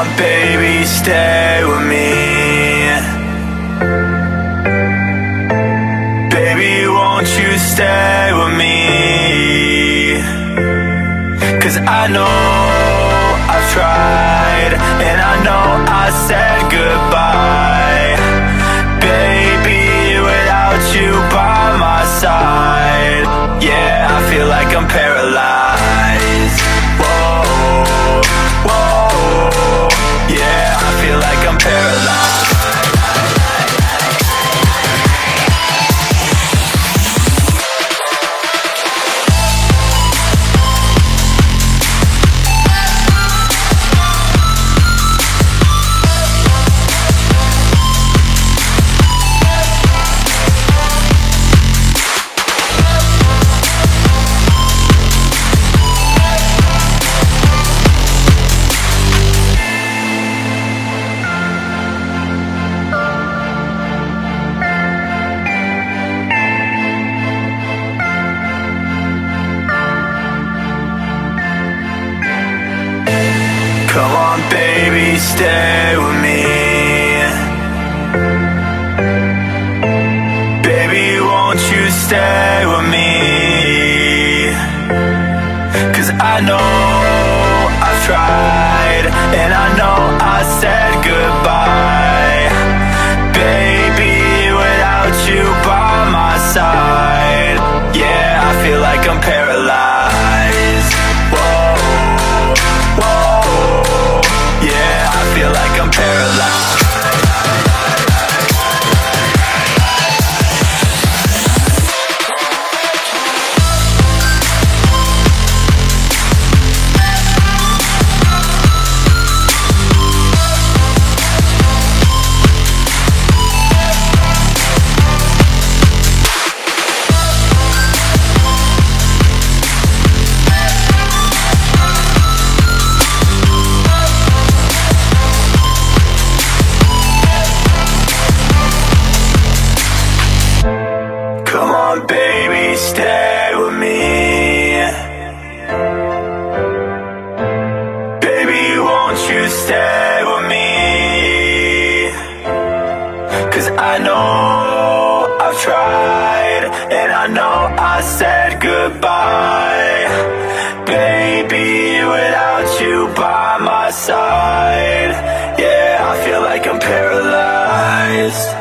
on, baby, stay with me. Baby, won't you stay with me? Cause I know I've tried, Come on, baby, stay with me. Baby, won't you stay with me? Cause I know I've tried And I know I said goodbye. Baby, without you by my side Yeah, I feel like I'm I know I said goodbye. Baby, without you by my side. Yeah, I feel like I'm paralyzed.